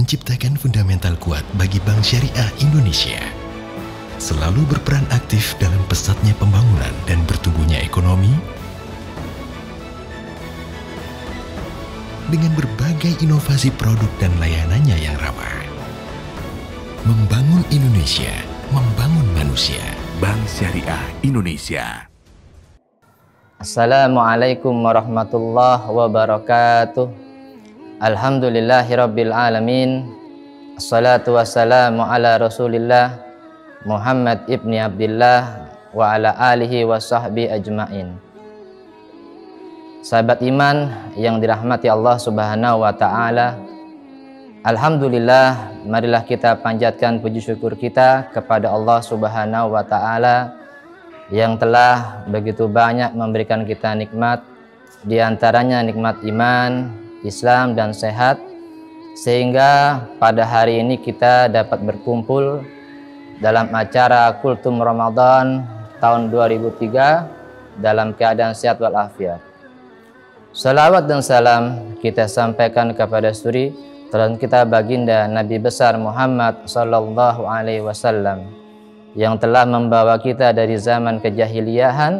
menciptakan fundamental kuat bagi Bank Syariah Indonesia. Selalu berperan aktif dalam pesatnya pembangunan dan bertumbuhnya ekonomi dengan berbagai inovasi produk dan layanannya yang ramah. Membangun Indonesia, membangun manusia. Bank Syariah Indonesia. Assalamualaikum warahmatullahi wabarakatuh. Alhamdulillahirabbil alamin. Assalatu wassalamu ala Rasulillah Muhammad ibni Abdullah wa ala alihi wa sahbi ajmain. Sahabat iman yang dirahmati Allah Subhanahu wa taala. Alhamdulillah, marilah kita panjatkan puji syukur kita kepada Allah Subhanahu wa taala yang telah begitu banyak memberikan kita nikmat di antaranya nikmat iman, Islam dan sehat sehingga pada hari ini kita dapat berkumpul dalam acara Kultum Ramadan tahun 2003 dalam keadaan sehat walafiat. Salawat dan salam kita sampaikan kepada suri Tuhan kita baginda Nabi besar Muhammad sallallahu alaihi wasallam yang telah membawa kita dari zaman kejahiliahan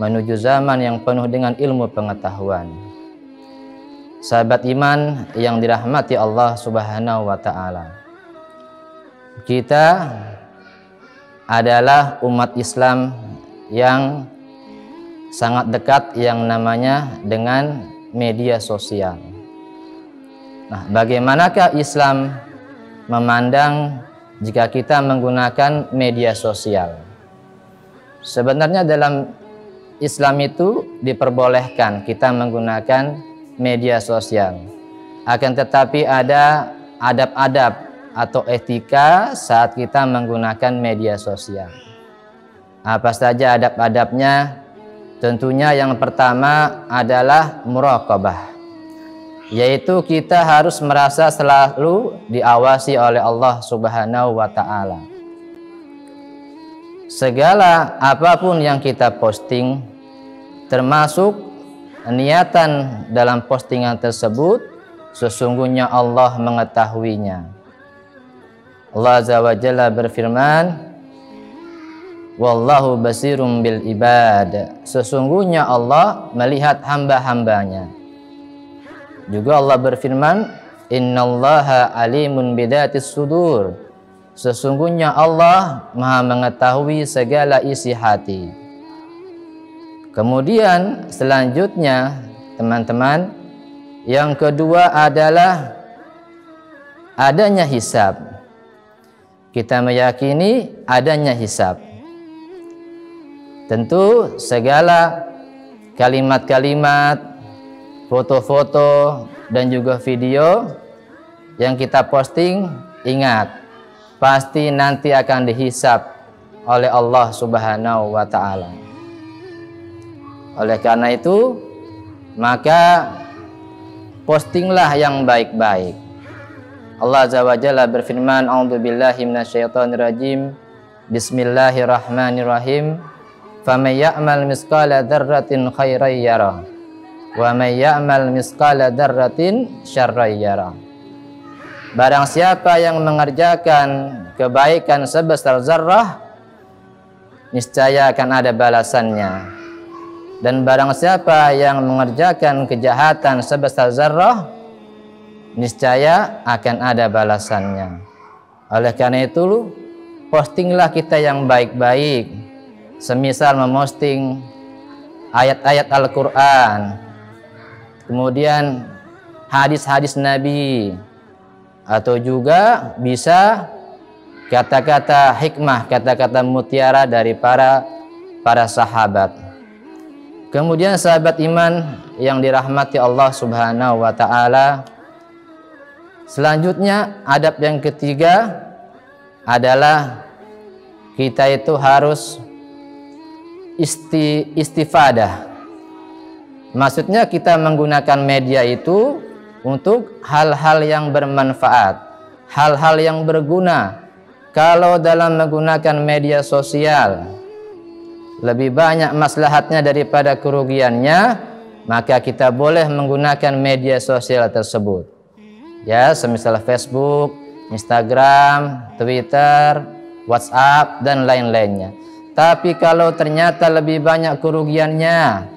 menuju zaman yang penuh dengan ilmu pengetahuan. Sahabat iman yang dirahmati Allah Subhanahu wa taala. Kita adalah umat Islam yang sangat dekat yang namanya dengan media sosial. Nah, bagaimanakah Islam memandang jika kita menggunakan media sosial? Sebenarnya dalam Islam itu diperbolehkan kita menggunakan media sosial. Akan tetapi ada adab-adab atau etika saat kita menggunakan media sosial. Apa saja adab-adabnya? Tentunya yang pertama adalah muraqabah. Yaitu kita harus merasa selalu diawasi oleh Allah Subhanahu wa taala. Segala apa pun yang kita posting termasuk niatan dalam postingan tersebut sesungguhnya Allah mengetahuinya. Allah Azza wa Jalla berfirman, Wallahu basirum bil ibad. Sesungguhnya Allah melihat hamba-hambanya. Juga Allah berfirman, Innallaha alimun bidatis sudur. Sesungguhnya Allah maha mengetahui segala isi hati. Kemudian selanjutnya teman-teman, yang kedua adalah adanya hisab. Kita meyakini adanya hisab. Tentu segala kalimat-kalimat, foto-foto dan juga video yang kita posting ingat pasti nanti akan dihisap oleh Allah Subhanahu wa taala. Oleh karena itu, maka postinglah yang baik-baik. Allah Azza wa Jalla berfirman, "A'udzubillahi minasyaitonirrajim. Bismillahirrahmanirrahim." faman ya'mal misqala dzarratin khairan yara wa man ya'mal misqala dzarratin syarran yara Barang siapa yang mengerjakan kebaikan sebesar zarrah niscaya akan ada balasannya dan barang siapa yang mengerjakan kejahatan sebesar zarrah niscaya akan ada balasannya. Oleh karena itu postinglah kita yang baik-baik. Semisal memosting ayat-ayat Al-Quran. Kemudian hadis-hadis Nabi. Atau juga bisa kata-kata hikmah, kata-kata mutiara dari para para sahabat. Kemudian sahabat iman yang dirahmati Allah Subhanahu wa taala. Selanjutnya adab yang ketiga adalah kita itu harus isti, istifadah. Maksudnya kita menggunakan media itu untuk hal-hal yang bermanfaat, hal-hal yang berguna. Kalau dalam menggunakan media sosial lebih banyak maslahatnya daripada kerugiannya, maka kita boleh menggunakan media sosial tersebut. Ya, semisal Facebook, Instagram, Twitter, WhatsApp dan lain-lainnya. Tapi kalau ternyata lebih banyak kerugiannya,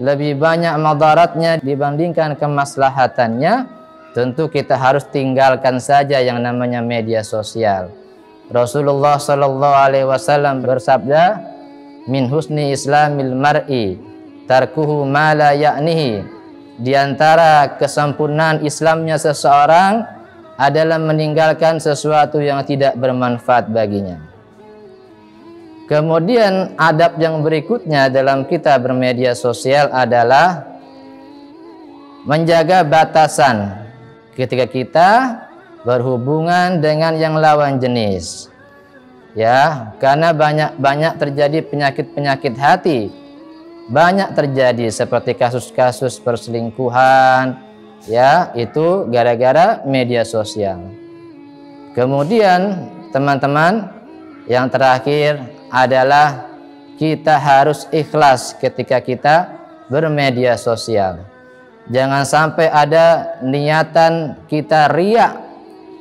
lebih banyak madaratnya dibandingkan kemaslahatannya, tentu kita harus tinggalkan saja yang namanya media sosial. Rasulullah Shallallahu Alaihi Wasallam bersabda, min husni islamil mar'i tarkuhu ma la ya'nihi. Di antara kesempurnaan Islamnya seseorang adalah meninggalkan sesuatu yang tidak bermanfaat baginya. Kemudian adab yang berikutnya dalam kita bermedia sosial adalah menjaga batasan ketika kita berhubungan dengan yang lawan jenis. Ya, karena banyak-banyak terjadi penyakit-penyakit hati. Banyak terjadi seperti kasus-kasus perselingkuhan, ya, itu gara-gara media sosial. Kemudian, teman-teman, yang terakhir adalah kita harus ikhlas ketika kita bermedia sosial. Jangan sampai ada niatan kita riak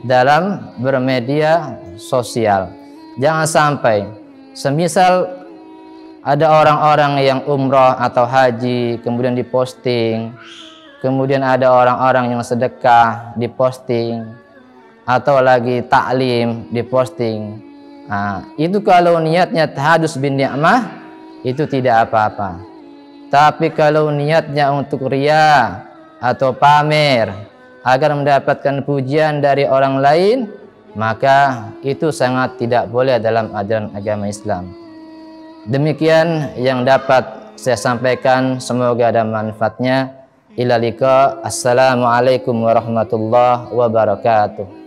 dalam bermedia sosial. Jangan sampai semisal ada orang-orang yang umroh atau haji kemudian diposting, kemudian ada orang-orang yang sedekah diposting atau lagi taklim diposting. Nah, itu kalau niatnya tahadus bin ni'mah itu tidak apa-apa. Tapi kalau niatnya untuk ria atau pamer agar mendapatkan pujian dari orang lain, maka itu sangat tidak boleh dalam ajaran agama Islam. Demikian yang dapat saya sampaikan, semoga ada manfaatnya. Ilalika, Assalamualaikum warahmatullahi wabarakatuh.